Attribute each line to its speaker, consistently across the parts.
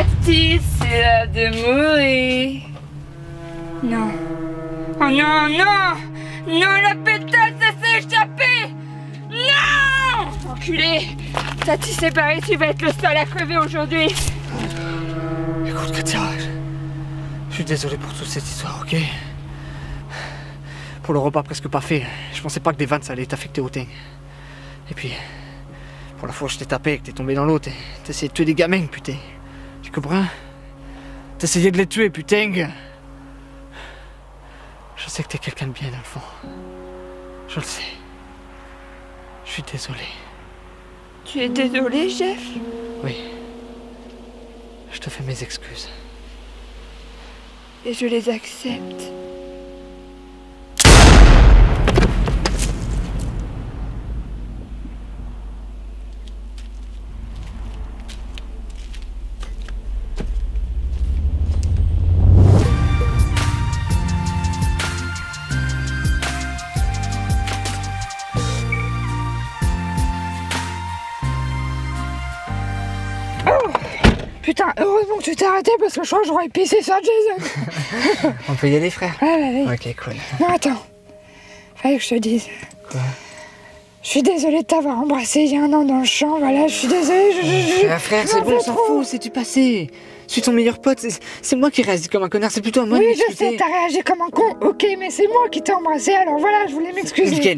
Speaker 1: Baptiste, c'est l'heure de mourir. Non. Oh non, non Non, la pétasse, ça s'est échappé Non Enculé Tati séparé, tu vas être le seul à crever aujourd'hui.
Speaker 2: Écoute, Katia, je suis désolé pour toute cette histoire, ok? Pour le repas presque parfait, je pensais pas que des vannes ça allait t'affecter autant. Et puis, pour la fois où je t'ai tapé et que t'es tombé dans l'eau, t'as essayé de tuer des gamins, putain. Tu comprends? Essayé de les tuer, putain Je sais que t'es quelqu'un de bien dans le fond. Je le sais. Je suis désolé.
Speaker 1: Tu es désolé, Jeff?
Speaker 2: Oui. Je te fais mes excuses.
Speaker 1: Et je les accepte. Arrêté parce que je crois que j'aurais pissé sur Jason.
Speaker 2: On peut y aller, frère
Speaker 1: Ouais, ouais.
Speaker 2: Ok, cool.
Speaker 1: Non, attends. Fallait que je te dise.
Speaker 2: Quoi
Speaker 1: Je suis désolée de t'avoir embrassé il y a un an dans le champ. Voilà, je suis désolée. Je, je, je-
Speaker 2: Ah, frère, c'est bon, on s'en fout, c'est du passé. Je suis ton meilleur pote, c'est- moi qui réagis comme un connard, c'est plutôt à moi de
Speaker 1: Oui, je sais, t'as réagi comme un con. Ok, mais c'est moi qui t'ai embrassé. Alors voilà, je voulais m'excuser.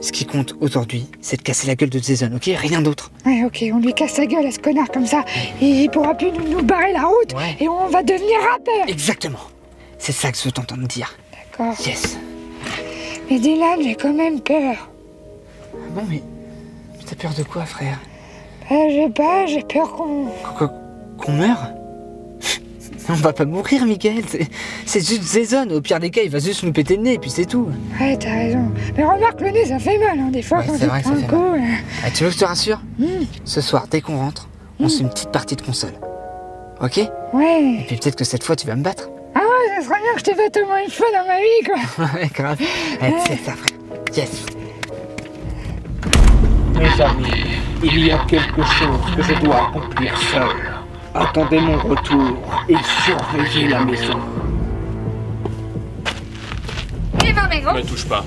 Speaker 2: Ce qui compte aujourd'hui, c'est de casser la gueule de Jason, ok? Rien d'autre.
Speaker 1: Ouais, ok, on lui casse sa gueule à ce connard comme ça. Et il pourra plus nous, nous barrer la route.
Speaker 2: Ouais.
Speaker 1: Et on va devenir rappeur.
Speaker 2: Exactement. C'est ça que je veux t'entendre dire.
Speaker 1: D'accord.
Speaker 2: Yes.
Speaker 1: Mais Dylan, j'ai quand même peur.
Speaker 2: Bon, mais. T'as peur de quoi, frère?
Speaker 1: Euh, je sais pas, j'ai peur qu'on.
Speaker 2: Qu'on- Qu'on qu'on meure? On va pas mourir, Miguel. c'est- juste Jason. Au pire des cas, il va juste nous péter le nez, et puis c'est tout.
Speaker 1: Ouais, t'as raison. Mais remarque, le nez, ça fait mal, hein, des fois,
Speaker 2: Ouais,
Speaker 1: quand
Speaker 2: c'est
Speaker 1: tu
Speaker 2: vrai que
Speaker 1: prends
Speaker 2: ça
Speaker 1: un
Speaker 2: fait
Speaker 1: coup. euh.
Speaker 2: Ah, tu veux que je te rassure
Speaker 1: Hmm.
Speaker 2: Ce soir, dès qu'on rentre, on se fait une petite partie de console. Ok? Et
Speaker 1: Ouais.
Speaker 2: puis peut-être que cette fois, tu vas me battre.
Speaker 1: Ah ouais, ça serait bien que je te fasse au moins une fois dans ma vie, quoi.
Speaker 2: Ouais, grave. Allez, c'est ça, frère. Yes.
Speaker 3: Mes amis, il y a quelque chose que je dois accomplir seul. Attendez mon retour et surveillez la maison.
Speaker 1: Il va.
Speaker 4: Ne touche pas.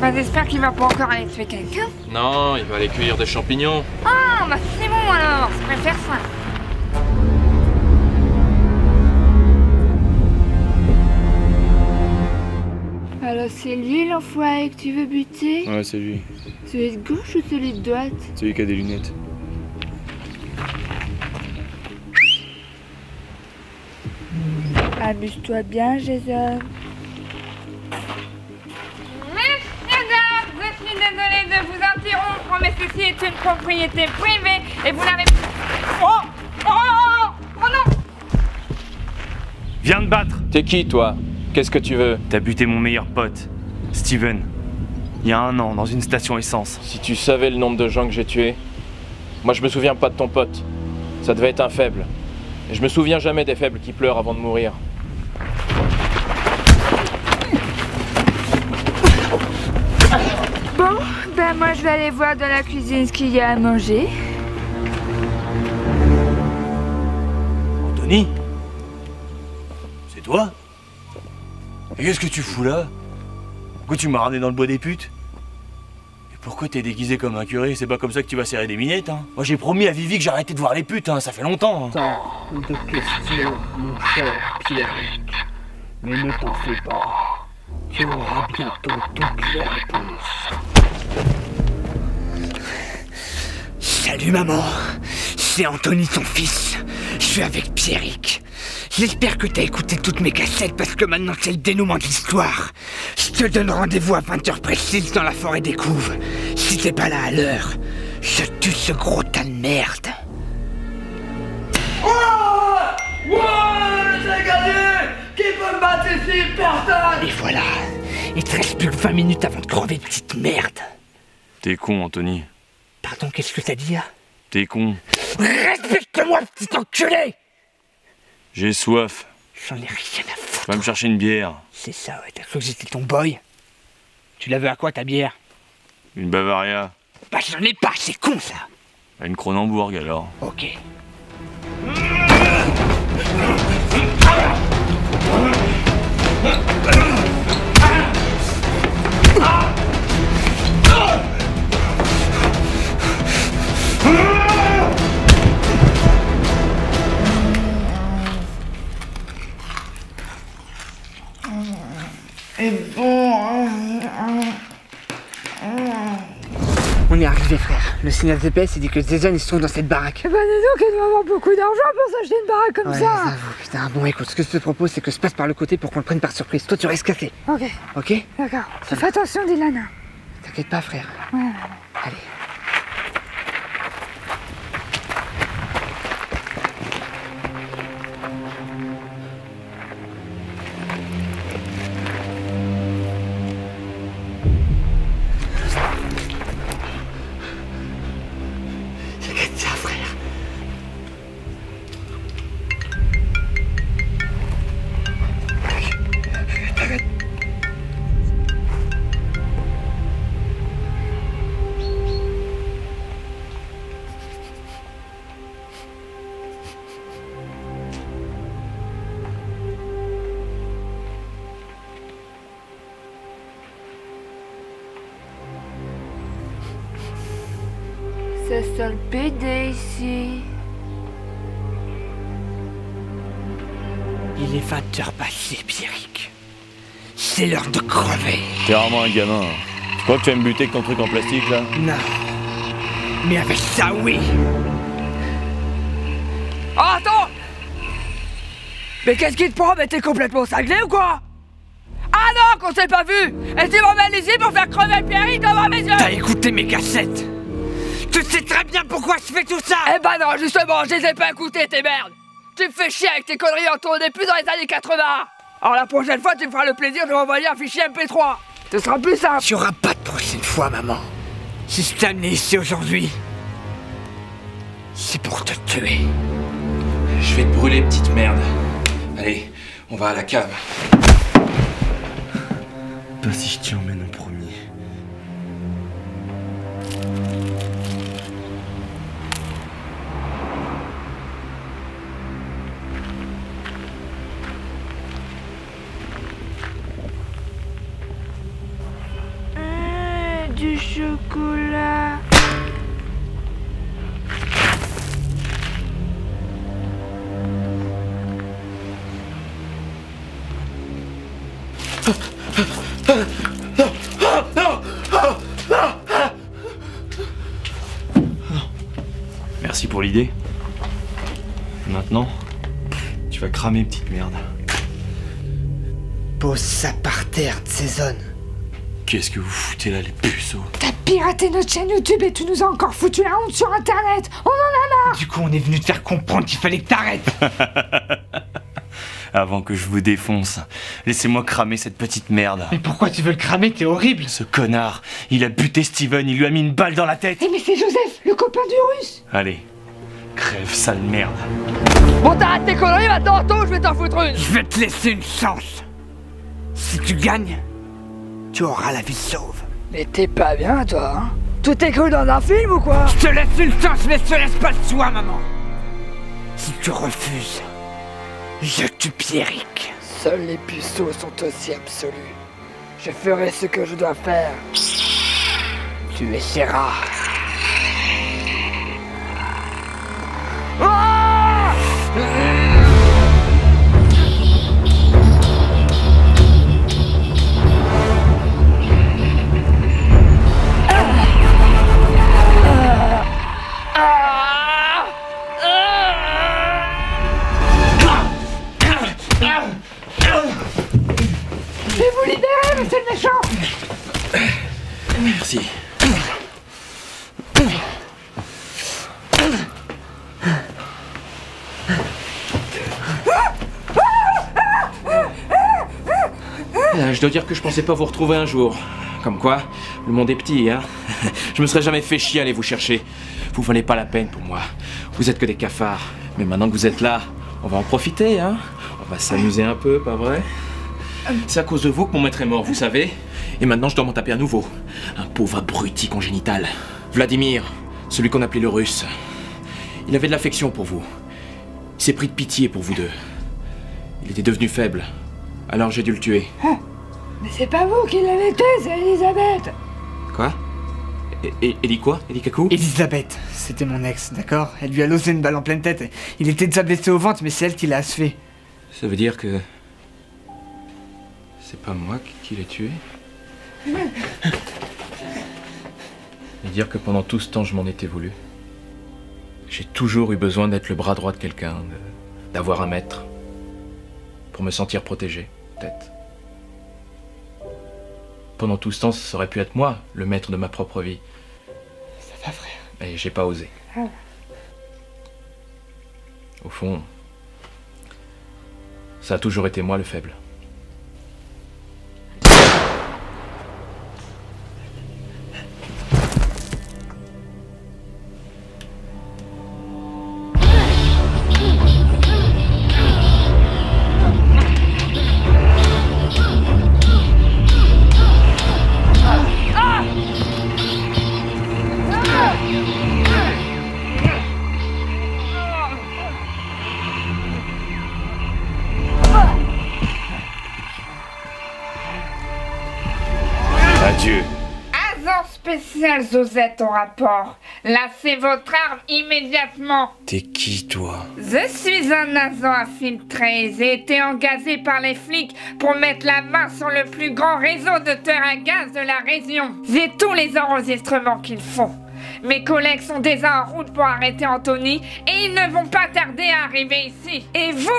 Speaker 1: Bah, j'espère qu'il va pas encore aller tuer quelqu'un.
Speaker 4: Non, il va aller cueillir des champignons.
Speaker 1: Ah, bah c'est bon alors, je préfère ça. Alors c'est lui l'enfoiré que tu veux buter?
Speaker 5: Ouais, c'est lui.
Speaker 1: Celui de gauche ou celui de droite?
Speaker 5: C'est lui qui a des lunettes.
Speaker 1: Amuse-toi bien, Jason. Je suis désolée de vous interrompre, mais ceci est une propriété privée et vous n'avez... Oh Oh Oh, oh non
Speaker 6: Viens te battre
Speaker 4: T'es qui, toi? Qu'est-ce que tu veux?
Speaker 6: T'as buté mon meilleur pote, Steven. Il y a un an, dans une station essence.
Speaker 4: Si tu savais le nombre de gens que j'ai tués. Moi, je me souviens pas de ton pote. Ça devait être un faible. Et je me souviens jamais des faibles qui pleurent avant de mourir.
Speaker 1: Moi je vais aller voir dans la cuisine ce qu'il y a à manger.
Speaker 5: Anthony C'est toi? Et qu'est-ce que tu fous là? Pourquoi tu m'as ramené dans le bois des putes? Et pourquoi t'es déguisé comme un curé? C'est pas comme ça que tu vas serrer des minettes, hein? Moi j'ai promis à Vivi que j'arrêtais de voir les putes, hein, ça fait longtemps. hein.
Speaker 3: Tant de questions, mon cher Pierrick. Mais ne t'en fais pas. Tu auras bientôt toutes les réponses.
Speaker 2: Salut, maman. C'est Anthony, ton fils. Je suis avec Pierrick. J'espère que t'as écouté toutes mes cassettes parce que maintenant c'est le dénouement de l'histoire. Je te donne rendez-vous à 20h précise dans la forêt des couves. Si t'es pas là à l'heure, je tue ce gros tas de merde. Et voilà. Il te reste plus que 20 minutes avant de crever, petite merde.
Speaker 6: T'es con, Anthony.
Speaker 2: Pardon, qu'est-ce que t'as dit, hein
Speaker 6: T'es con.
Speaker 2: Respecte-moi, petit enculé
Speaker 6: J'ai soif.
Speaker 2: J'en ai rien à foutre.
Speaker 6: Va me chercher une bière.
Speaker 2: C'est ça, ouais, t'as cru que j'étais ton boy Tu la veux à quoi, ta bière
Speaker 6: Une Bavaria.
Speaker 2: Bah, j'en ai pas, c'est con, ça
Speaker 6: Une Cronenbourg alors.
Speaker 2: Ok. On est arrivé, frère. Le signal GPS, il dit que Jason, il se trouve dans cette baraque.
Speaker 7: Bah dis donc, il doit avoir beaucoup d'argent pour s'acheter une baraque comme
Speaker 2: Ouais,
Speaker 7: ça.
Speaker 2: j'avoue, putain. Bon, écoute, ce que je te propose, c'est que je passe par le côté pour qu'on le prenne par surprise. Toi, tu restes cassé,
Speaker 7: Ok,
Speaker 2: ok?
Speaker 7: D'accord. Fais attention, Dylan.
Speaker 2: T'inquiète pas, frère.
Speaker 7: Ouais.
Speaker 2: Allez.
Speaker 7: Le PD ici.
Speaker 2: Il est 20 heures passées, Pierrick. C'est l'heure de crever.
Speaker 5: T'es vraiment un gamin. Tu crois que tu vas me buter avec ton truc en plastique là?
Speaker 2: Non. Mais avec ça, oui.
Speaker 7: Oh, attends Mais qu'est-ce qui te prend? Mais t'es complètement cinglé ou quoi? Ah non, qu'on s'est pas vu Et tu m'emmènes ici pour faire crever le Pierrick devant mes yeux?
Speaker 2: T'as écouté mes cassettes Tu sais très bien pourquoi je fais tout ça
Speaker 7: Eh ben non, justement, je les ai pas écoutés, tes merdes Tu me fais chier avec tes conneries en tournée plus dans les années 80 Alors la prochaine fois, tu me feras le plaisir de m'envoyer un fichier MP3 Ce sera plus simple
Speaker 2: Tu auras pas de prochaine fois, maman. Si je t'ai amené ici aujourd'hui, c'est pour te tuer.
Speaker 4: Je vais te brûler, petite merde. Allez, on va à la cave.
Speaker 6: Pas si je t'y emmène en
Speaker 7: Du chocolat
Speaker 6: Merci pour l'idée. Maintenant, tu vas cramer, petite merde.
Speaker 2: Pose ça par terre, Tsaison.
Speaker 6: Qu'est-ce que vous là, les puceaux
Speaker 7: T'as piraté notre chaîne YouTube et tu nous as encore foutu la honte sur internet On en a marre
Speaker 2: Du coup, on est venu te faire comprendre qu'il fallait que t'arrêtes.
Speaker 6: Avant que je vous défonce, laissez-moi cramer cette petite merde.
Speaker 2: Mais pourquoi tu veux le cramer? T'es horrible.
Speaker 6: Ce connard, il a buté Steven, il lui a mis une balle dans la tête.
Speaker 7: Eh mais c'est Joseph, le copain du russe
Speaker 6: Allez, crève, sale merde.
Speaker 7: Bon t'arrêtes tes conneries maintenant, Anto, je vais t'en foutre une
Speaker 2: Je vais te laisser une chance. Si tu gagnes, tu auras la vie sauve.
Speaker 7: Mais t'es pas bien toi, hein Tout est cru dans un film ou quoi?
Speaker 2: Je te laisse une chance, mais je te laisse pas le choix, maman. Si tu refuses, je tue Pierrick.
Speaker 7: Seuls les puceaux sont aussi absolus. Je ferai ce que je dois faire.
Speaker 2: Tu essaieras.
Speaker 4: Dois dire que je pensais pas vous retrouver un jour. Comme quoi, le monde est petit, hein. Je me serais jamais fait chier à aller vous chercher. Vous valez pas la peine pour moi. Vous êtes que des cafards. Mais maintenant que vous êtes là, on va en profiter, hein. On va s'amuser un peu, pas vrai? C'est à cause de vous que mon maître est mort, vous savez. Et maintenant, je dois m'en taper à nouveau. Un pauvre abruti congénital. Vladimir, celui qu'on appelait le russe. Il avait de l'affection pour vous. s'est pris de pitié pour vous deux. Il était devenu faible. Alors j'ai dû le tuer.
Speaker 1: Mais c'est pas vous qui l'avez tué, c'est Elisabeth
Speaker 4: Quoi? Ellie quoi? Ellie Kaku?
Speaker 2: Elisabeth, c'était mon ex, d'accord? Elle lui a losé une balle en pleine tête. Il était déjà blessé au ventre, mais c'est elle qui l'a achevé.
Speaker 4: Ça veut dire que. C'est pas moi qui- l'ai tué? Et dire que pendant tout ce temps, je m'en étais voulu. J'ai toujours eu besoin d'être le bras droit de quelqu'un, de- d'avoir un maître. Pour me sentir protégé, peut-être. Pendant tout ce temps, ça aurait pu être moi, le maître de ma propre vie.
Speaker 2: Ça va, frère.
Speaker 4: Et j'ai pas osé. Au fond, ça a toujours été moi le faible.
Speaker 1: Spécial Zozette au rapport? Lâchez votre arme immédiatement.
Speaker 6: T'es qui, toi?
Speaker 1: Je suis un agent infiltré. J'ai été engagé par les flics pour mettre la main sur le plus grand réseau de tueurs à gaz de la région. J'ai tous les enregistrements qu'il faut. Mes collègues sont déjà en route pour arrêter Anthony et ils ne vont pas tarder à arriver ici. Et vous,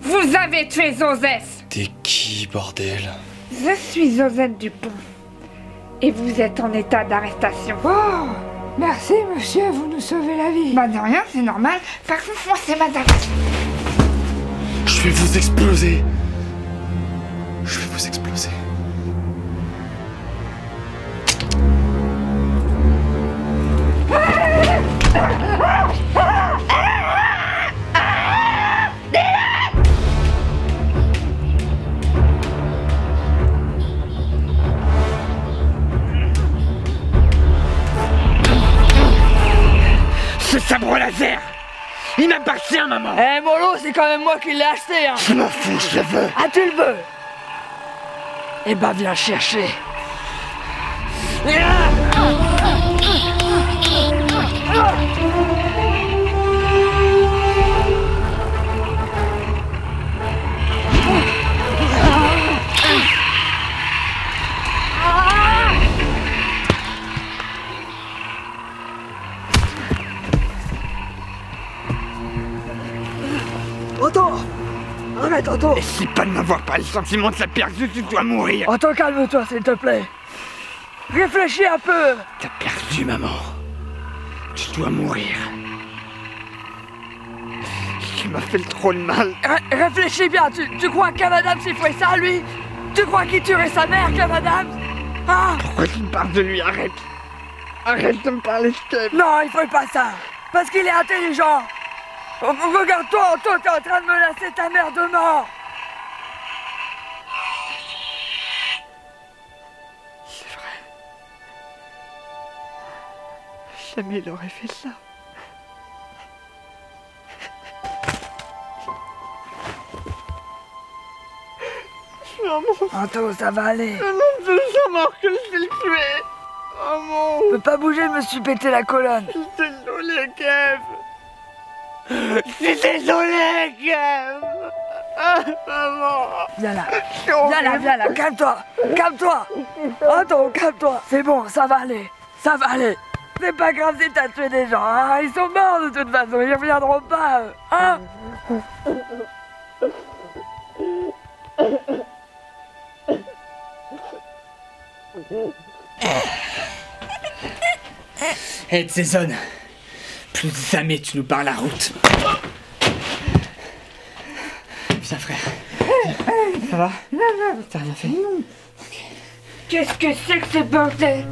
Speaker 1: vous avez tué Zozès.
Speaker 6: T'es qui, bordel?
Speaker 1: Je suis Josette Dupont. Et vous êtes en état d'arrestation.
Speaker 7: Oh Merci, monsieur, vous nous sauvez la vie.
Speaker 1: Bah de rien, c'est normal. Par contre, moi, c'est madame.
Speaker 6: Je vais vous exploser Je vais vous exploser.
Speaker 2: Ce sabre laser. Il m'appartient, maman
Speaker 7: Eh, Molo, c'est quand même moi qui l'ai acheté, hein.
Speaker 2: Je m'en fous, je le veux.
Speaker 7: Ah, tu le veux. Eh ben, viens chercher. Arrête, Otto
Speaker 2: Essaye pas de m'avoir pas le sentiment de la perdu, tu dois mourir.
Speaker 7: Otto, calme-toi, s'il te plaît. Réfléchis un peu.
Speaker 2: T'as perdu, maman. Tu dois mourir. Tu m'as fait trop de mal.
Speaker 7: Ré- réfléchis bien, tu, tu crois qu'un madame s'il ferait ça, lui? Tu crois qu'il tuerait sa mère, qu'un madame? Ah
Speaker 2: Pourquoi tu me parles de lui? Arrête. Arrête de me parler, Steph
Speaker 7: Non, il ferait pas ça. Parce qu'il est intelligent Re- Regarde-toi, Otto, t'es en train de menacer ta mère de mort
Speaker 2: C'est vrai. Jamais il aurait fait ça.
Speaker 7: Otto, ça va aller
Speaker 2: je sens mort que je vais le tuer. Oh mon,
Speaker 7: Je peux pas bouger, je me suis pété la colonne
Speaker 2: je suis désolé, Kev. Je suis désolé, Kev. Ah, maman.
Speaker 7: Viens là. Viens là, viens là, calme-toi. Calme-toi. Otto, calme-toi. C'est bon, ça va aller. Ça va aller. C'est pas grave si t'as tué des gens, hein. Ils sont morts de toute façon, ils reviendront pas, eux, hein.
Speaker 2: Hé, Jason. Plus jamais tu nous barres la route. Viens, frère. Ça va T'as rien fait
Speaker 1: Qu'est-ce que c'est que ce bordel?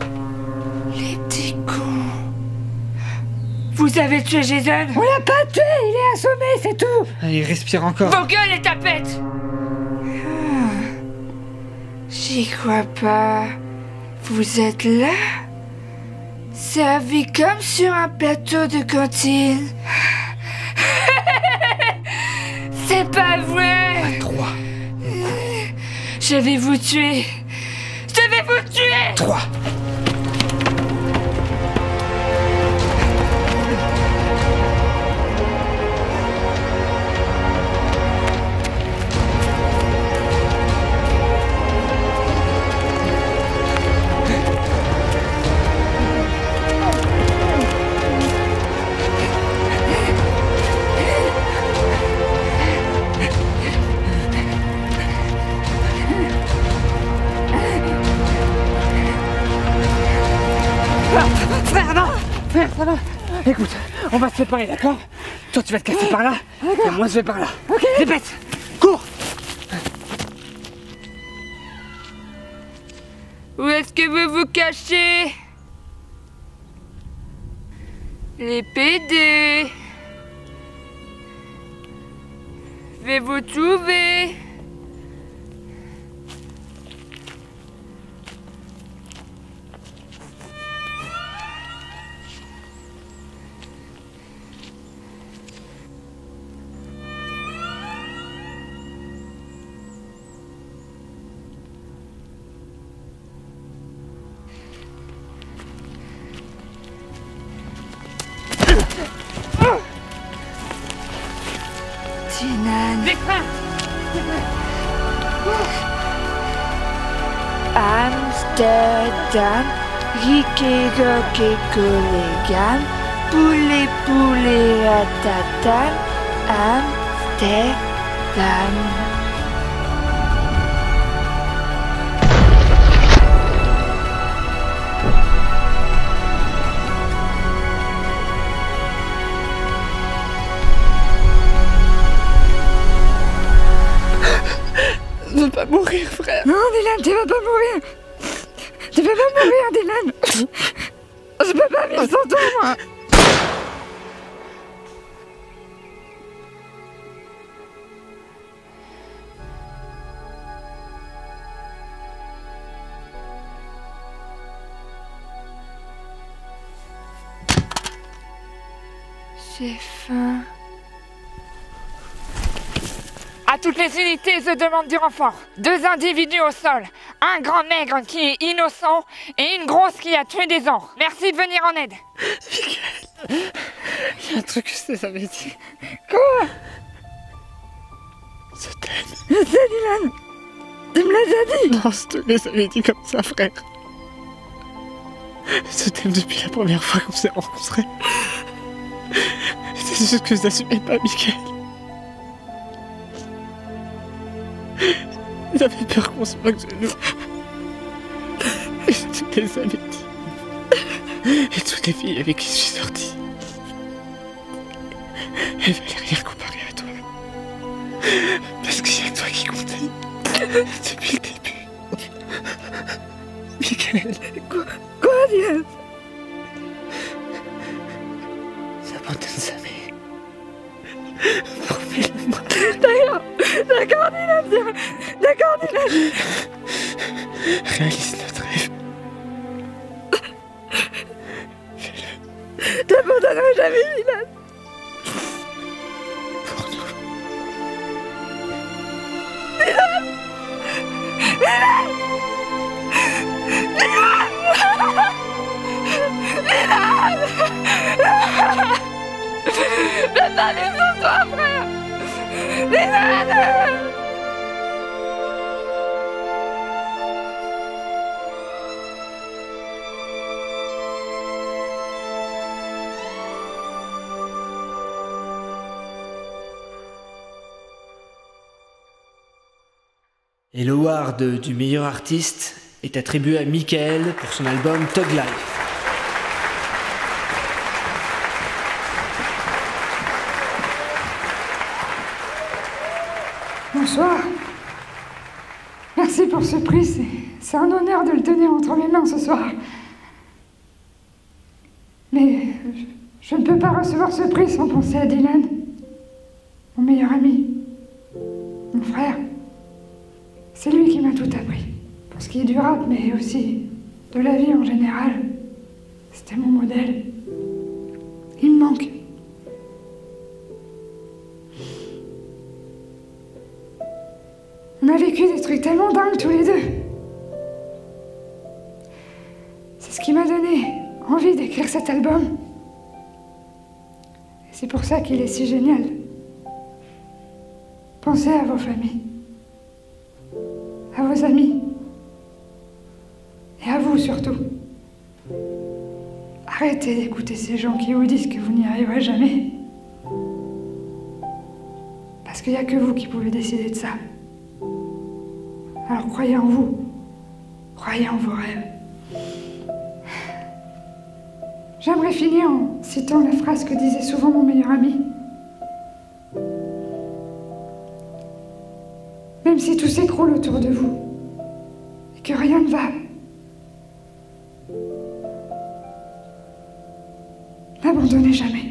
Speaker 1: Les petits cons. Vous avez tué Jason?
Speaker 7: On l'a pas tué, il est assommé, c'est tout
Speaker 2: Ah, Il respire encore.
Speaker 1: Vos gueules les tapettes Ah. J'y crois pas. Vous êtes là? servi comme sur un plateau de cantine.
Speaker 8: C'est pas vrai. À trois. Je vais vous tuer.
Speaker 2: Je vais vous tuer. Trois. Se séparer, d'accord Toi, tu vas te casser par là, et moi, je vais par là. Ok Dépêche Cours
Speaker 8: Où est-ce que vous vous cachez Les PD. Je vais vous trouver. Amsterdam, Ricky Rocky Collegan, Poulet Poulet Ratatan, Amsterdam.
Speaker 9: Je veux pas mourir, frère. Non, Dylan, tu vas pas mourir. Tu vas pas mourir, Dylan. Je peux pas vivre sans toi, moi.
Speaker 8: J'ai faim. À toutes les unités se demande du renfort. Deux individus au sol. Un grand maigre qui est innocent et une grosse qui a tué des gens. Merci de venir en aide.
Speaker 9: Il y a un truc que je t'avais dit. Quoi? Je t'aime. Je sais, Dylan. Tu me l'as déjà dit. Non, je te les avais dit comme ça, frère. Je t'aime depuis la première fois qu'on s'est rencontrés. C'est juste que je n'assumais pas, Michael. J'avais peur qu'on se moque de nous. Et je te les. Et toutes les filles avec qui je suis sortie. Elles valaient rien comparé à toi. Parce qu'il y a toi qui comptait. Réalise notre rêve. Fais-le. T'abandonnerai jamais, Dylan. Pour nous.
Speaker 8: Je peux pas vivre sans toi, frère. Dylan
Speaker 2: Et l'award du meilleur artiste est attribué à Michael pour son album Tug Life.
Speaker 9: Bonsoir. Merci pour ce prix. c'est- un honneur de le tenir entre mes mains ce soir. Mais je ne peux pas recevoir ce prix sans penser à Dylan, qui est du rap, mais aussi de la vie en général. C'était mon modèle. Il me manque. On a vécu des trucs tellement dingues tous les deux. C'est ce qui m'a donné envie d'écrire cet album. C'est pour ça qu'il est si génial. Pensez à vos familles, Arrêtez d'écouter ces gens qui vous disent que vous n'y arriverez jamais. Parce qu'il n'y a que vous qui pouvez décider de ça. Alors croyez en vous. Croyez en vos rêves. J'aimerais finir en citant la phrase que disait souvent mon meilleur ami. Même si tout s'écroule autour de vous et que rien ne va, n'abandonnez jamais.